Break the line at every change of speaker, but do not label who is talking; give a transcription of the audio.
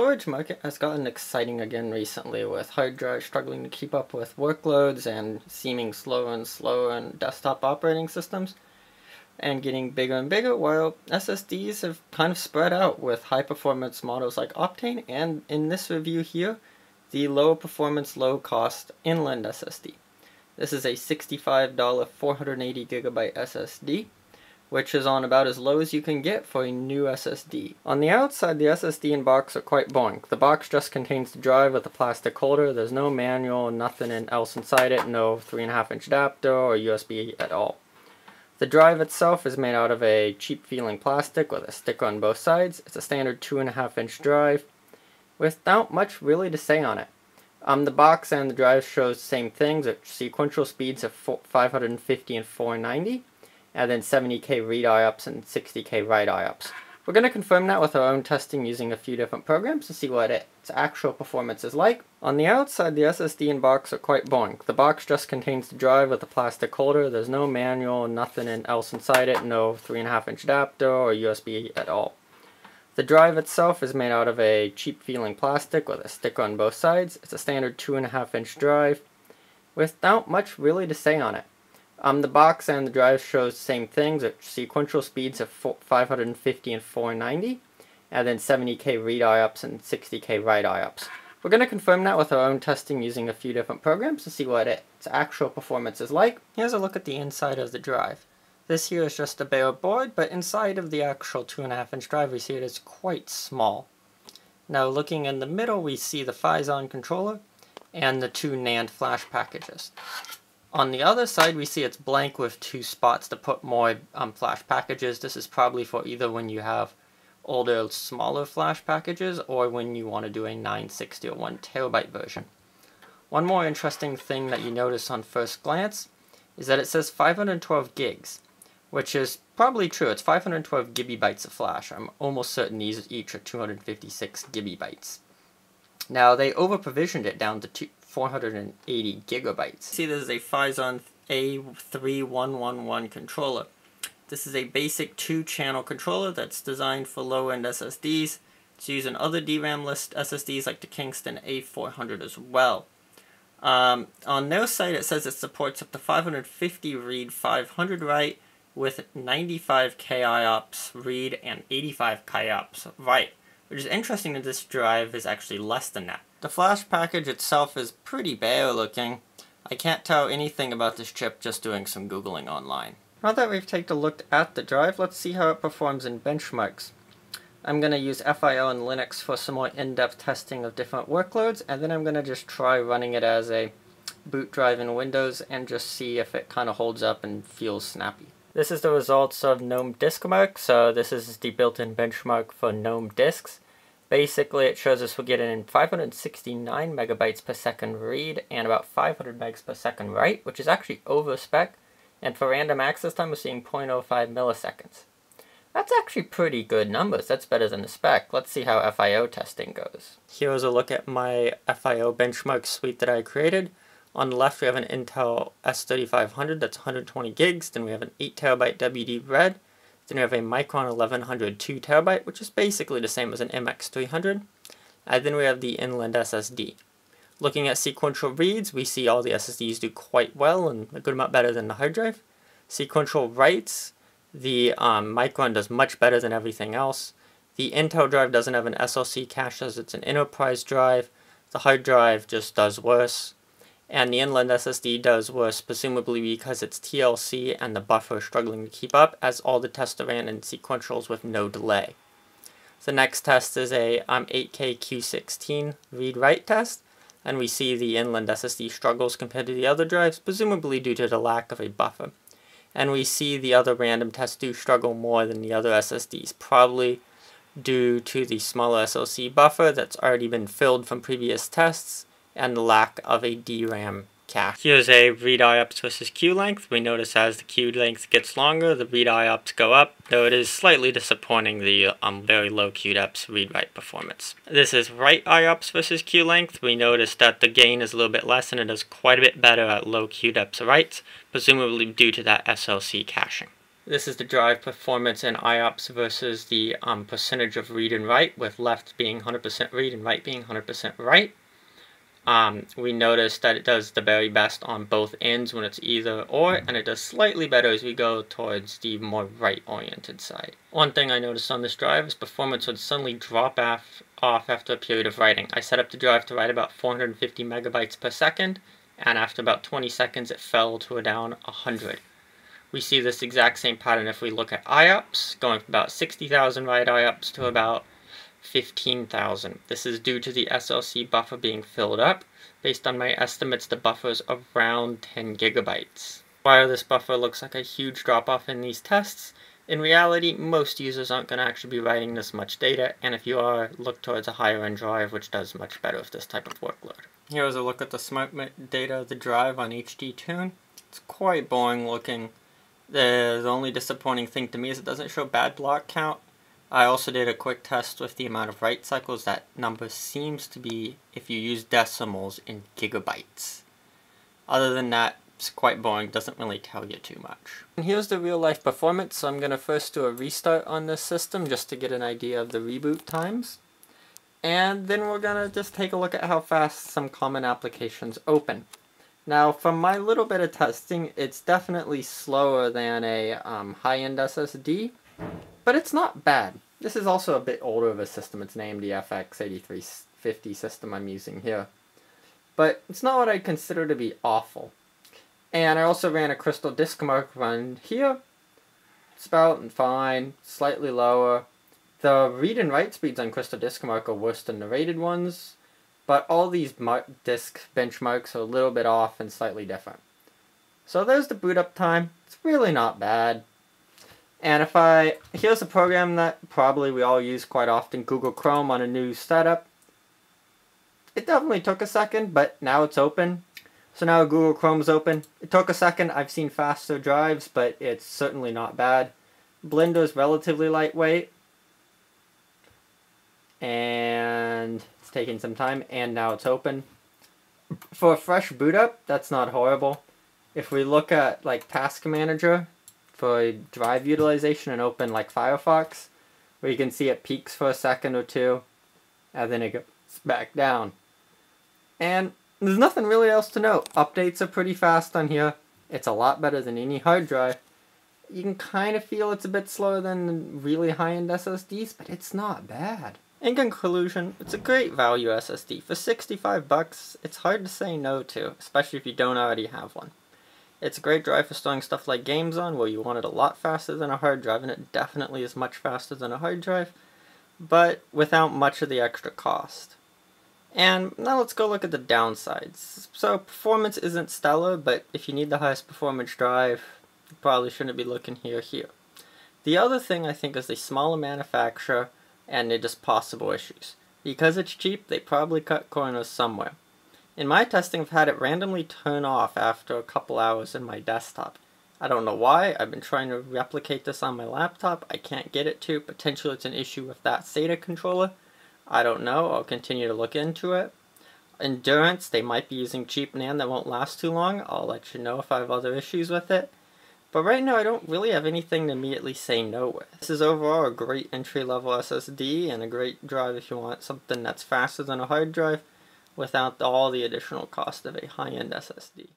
storage market has gotten exciting again recently with hard drives struggling to keep up with workloads and seeming slower and slower in desktop operating systems and getting bigger and bigger while SSDs have kind of spread out with high performance models like Optane and in this review here the low performance low cost inland SSD. This is a $65 480 gigabyte SSD which is on about as low as you can get for a new SSD. On the outside, the SSD and box are quite boring. The box just contains the drive with a plastic holder. There's no manual, nothing else inside it, no 3.5 inch adapter or USB at all. The drive itself is made out of a cheap feeling plastic with a sticker on both sides. It's a standard 2.5 inch drive without much really to say on it. Um, the box and the drive shows the same things, at sequential speeds of 550 and 490 and then 70k read IOPS and 60k write IOPS. We're going to confirm that with our own testing using a few different programs to see what its actual performance is like. On the outside, the SSD and box are quite boring. The box just contains the drive with a plastic holder. There's no manual, nothing else inside it, no 3.5 inch adapter or USB at all. The drive itself is made out of a cheap feeling plastic with a sticker on both sides. It's a standard 2.5 inch drive without much really to say on it. Um, the box and the drive shows the same things, sequential speeds of 550 and 490, and then 70k read IOPS and 60k write IOPS. We're going to confirm that with our own testing using a few different programs to see what its actual performance is like. Here's a look at the inside of the drive. This here is just a bare board, but inside of the actual 2.5 inch drive we see it is quite small. Now looking in the middle we see the Phison controller and the two NAND flash packages. On the other side, we see it's blank with two spots to put more um, flash packages. This is probably for either when you have older, smaller flash packages or when you want to do a 960 or 1 terabyte version. One more interesting thing that you notice on first glance is that it says 512 gigs, which is probably true. It's 512 gigabytes of flash. I'm almost certain these each are 256 gigabytes. Now, they over-provisioned it down to 480 gigabytes. See, this is a Phison A3111 controller. This is a basic two-channel controller that's designed for low-end SSDs. It's used in other DRAMless SSDs like the Kingston A400 as well. Um, on their site, it says it supports up to 550 read, 500 write, with 95 KIOPS read and 85 KIOPS write, which is interesting that this drive is actually less than that. The flash package itself is pretty bare looking. I can't tell anything about this chip just doing some googling online. Now that we've taken a look at the drive, let's see how it performs in benchmarks. I'm going to use FIO and Linux for some more in-depth testing of different workloads, and then I'm going to just try running it as a boot drive in Windows and just see if it kind of holds up and feels snappy. This is the results of GNOME Diskmark, so this is the built-in benchmark for GNOME disks. Basically, it shows us we're getting 569 megabytes per second read and about 500 megs per second write, which is actually over spec. And for random access time, we're seeing 0.05 milliseconds. That's actually pretty good numbers. That's better than the spec. Let's see how FIO testing goes. Here's a look at my FIO benchmark suite that I created. On the left, we have an Intel S3500 that's 120 gigs. Then we have an 8 terabyte WD Red. Then we have a Micron 1100 2 terabyte, which is basically the same as an MX300. And then we have the inland SSD. Looking at sequential reads, we see all the SSDs do quite well and a good amount better than the hard drive. Sequential writes, the um, Micron does much better than everything else. The Intel drive doesn't have an SLC cache as it's an enterprise drive. The hard drive just does worse and the inland SSD does worse, presumably because it's TLC and the buffer is struggling to keep up, as all the tests ran in sequentials with no delay. The next test is a um, 8K Q16 read-write test, and we see the inland SSD struggles compared to the other drives, presumably due to the lack of a buffer. And we see the other random tests do struggle more than the other SSDs, probably due to the smaller SLC buffer that's already been filled from previous tests, and the lack of a DRAM cache. Here's a read IOPS versus queue length. We notice as the queue length gets longer, the read IOPS go up, though it is slightly disappointing the um, very low queue depths read-write performance. This is write IOPS versus queue length. We notice that the gain is a little bit less and it is quite a bit better at low queue depths writes, presumably due to that SLC caching. This is the drive performance in IOPS versus the um, percentage of read and write, with left being 100% read and right being 100% write. Um, we notice that it does the very best on both ends when it's either or, and it does slightly better as we go towards the more right-oriented side. One thing I noticed on this drive is performance would suddenly drop off, off after a period of writing. I set up the drive to write about 450 megabytes per second, and after about 20 seconds it fell to a down 100. We see this exact same pattern if we look at IOPS, going from about 60,000 write IOPS to about 15,000. This is due to the SLC buffer being filled up. Based on my estimates, the buffer is around 10 gigabytes. While this buffer looks like a huge drop-off in these tests, in reality, most users aren't going to actually be writing this much data, and if you are, look towards a higher-end drive, which does much better with this type of workload. Here's a look at the smart data of the drive on HDTune. It's quite boring looking. The only disappointing thing to me is it doesn't show bad block count. I also did a quick test with the amount of write cycles. That number seems to be if you use decimals in gigabytes. Other than that, it's quite boring, doesn't really tell you too much. And here's the real life performance, so I'm going to first do a restart on this system just to get an idea of the reboot times. And then we're going to just take a look at how fast some common applications open. Now, from my little bit of testing, it's definitely slower than a um, high-end SSD, but it's not bad. This is also a bit older of a system. It's an AMD FX 8350 system I'm using here. But it's not what I consider to be awful. And I also ran a Crystal Disk Mark run here. It's about fine, slightly lower. The read and write speeds on Crystal Disk Mark are worse than the rated ones, but all these disk benchmarks are a little bit off and slightly different. So there's the boot up time. It's really not bad. And if I, here's a program that probably we all use quite often, Google Chrome on a new setup. It definitely took a second, but now it's open. So now Google Chrome's open. It took a second. I've seen faster drives, but it's certainly not bad. Blender's relatively lightweight. And it's taking some time, and now it's open. For a fresh boot up, that's not horrible. If we look at like Task Manager for drive utilization and open like Firefox, where you can see it peaks for a second or two, and then it goes back down. And there's nothing really else to note. Updates are pretty fast on here. It's a lot better than any hard drive. You can kind of feel it's a bit slower than really high-end SSDs, but it's not bad. In conclusion, it's a great value SSD. For 65 bucks, it's hard to say no to, especially if you don't already have one. It's a great drive for storing stuff like games on, where you want it a lot faster than a hard drive, and it definitely is much faster than a hard drive, but without much of the extra cost. And now let's go look at the downsides. So performance isn't stellar, but if you need the highest performance drive, you probably shouldn't be looking here here. The other thing I think is the smaller manufacturer and it is possible issues. Because it's cheap, they probably cut corners somewhere. In my testing, I've had it randomly turn off after a couple hours in my desktop. I don't know why, I've been trying to replicate this on my laptop, I can't get it to, potentially it's an issue with that SATA controller. I don't know, I'll continue to look into it. Endurance, they might be using cheap NAND that won't last too long, I'll let you know if I have other issues with it. But right now I don't really have anything to immediately say no with. This is overall a great entry-level SSD and a great drive if you want something that's faster than a hard drive without all the additional cost of a high-end SSD.